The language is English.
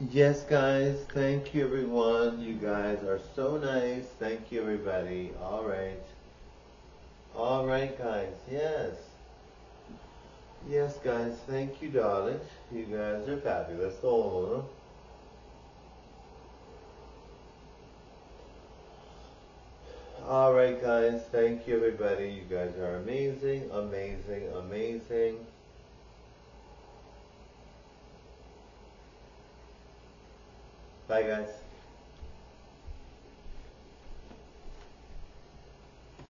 Yes, guys. Thank you, everyone. You guys are so nice. Thank you, everybody. All right. All right, guys. Yes. Yes, guys. Thank you, darling. You guys are fabulous. Oh. All right, guys. Thank you, everybody. You guys are amazing, amazing, amazing. Bye, guys.